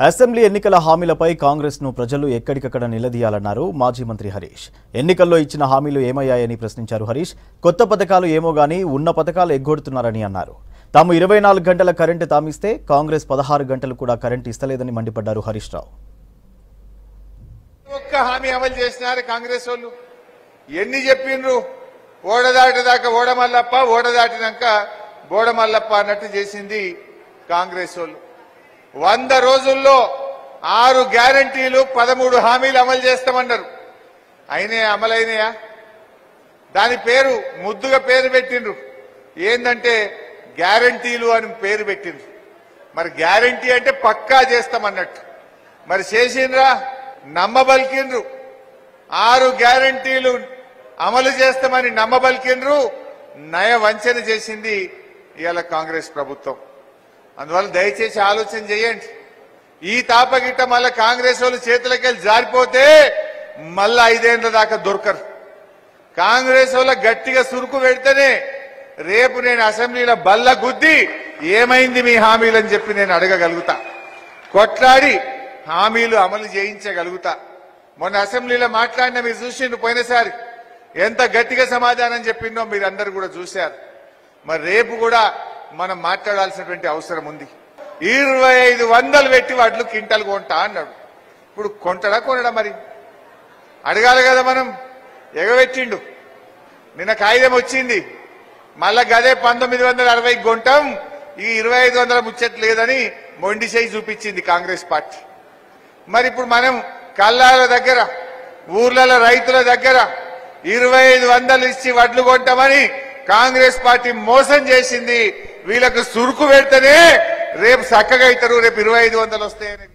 Assembly ఎన్నికల హామీలపై కాంగ్రెస్ను ప్రజలు ఎక్కడికక్కడ నిలదీయాలన్నారు మాజీ మంత్రి హరీష్. ఎన్నికల్లో ఇచ్చిన హామీలు ఏమయ్యాయని ప్రశ్నించారు హరీష్. కొత్త పథకాలు ఏమో గానీ ఉన్న పథకాలు ఎగ్గొడుతున్నారని అన్నారు. తాము ఇరవై నాలుగు గంటల కరెంటు తామిస్తే కాంగ్రెస్ పదహారు గంటలు కూడా కరెంటు ఇస్తలేదని మండిపడ్డారు హరీష్ రావు. ఒక్క హామీ అమలు చేసినారు కాంగ్రెస్ వాళ్ళు. ఎన్ని చెప్పిండ్రు ఓడదాటిదాకా ఓడమల్లప్ప ఓడదాటినాక బోడమల్లప్ప అన్నట్టు చేసింది కాంగ్రెస్ వాళ్ళు. వంద రోజుల్లో ఆరు గ్యారంటీలు పదమూడు హామీలు అమలు చేస్తామన్నారు. అయినాయా? అమలైనయా? దాని పేరు ముద్దుగా పేరు పెట్టిండ్రు. ఏందంటే గ్యారంటీలు అని పేరు పెట్టిండ్రు. మరి గ్యారంటీ అంటే పక్కా చేస్తామన్నట్టు. మరి చేసిండ్రా? నమ్మబలికిండ్రు. ఆరు గ్యారంటీలు అమలు చేస్తామని నమ్మబలికిండ్రు. నయ వంచన చేసింది ఇవాళ కాంగ్రెస్ ప్రభుత్వం. అందువల్ల దయచేసి ఆలోచన చేయండి. ఈ తాపగిట్ట మళ్ళీ కాంగ్రెస్ వాళ్ళు చేతులకెళ్ళి జారిపోతే మళ్ళా ఐదేళ్ళ దాకా దొరకరు. కాంగ్రెస్ వాళ్ళ గట్టిగా సురుకు పెడితేనే రేపు నేను అసెంబ్లీలో బల్ల గుద్ది ఏమైంది మీ హామీలు అని చెప్పి నేను అడగగలుగుతా. కొట్లాడి హామీలు అమలు చేయించగలుగుతా. మొన్న అసెంబ్లీలో మాట్లాడిన మీరు చూసిండ్రు పోయినసారి. ఎంత గట్టిగా సమాధానం చెప్పిందో మీరు కూడా చూశారు. మరి రేపు కూడా మనం మాట్లాడాల్సినటువంటి అవసరం ఉంది. ఇరవై ఐదు వందలు పెట్టి వడ్లు కింటలు కొంటా అన్నాడు. ఇప్పుడు కొంటడా కొనడా మరి? అడగాలి కదా మనం. ఎగబెట్టిండు. నిన్న కాగితం వచ్చింది. మళ్ళా గదే పంతొమ్మిది వందల అరవై కొంటాం. ఈ ఇరవై ఐదు వందల ముచ్చట్ లేదని మొండి చేయి చూపించింది కాంగ్రెస్ పార్టీ. మరి ఇప్పుడు మనం కల్లాల దగ్గర ఊర్లలో రైతుల దగ్గర ఇరవై ఐదు వందలు ఇచ్చి వడ్లు కొంటామని కాంగ్రెస్ పార్టీ మోసం చేసింది. వీళ్ళకు సురుకు పెడితేనే రేపు చక్కగా అవుతారు రేపు ఇరవై ఐదు వందలు వస్తాయని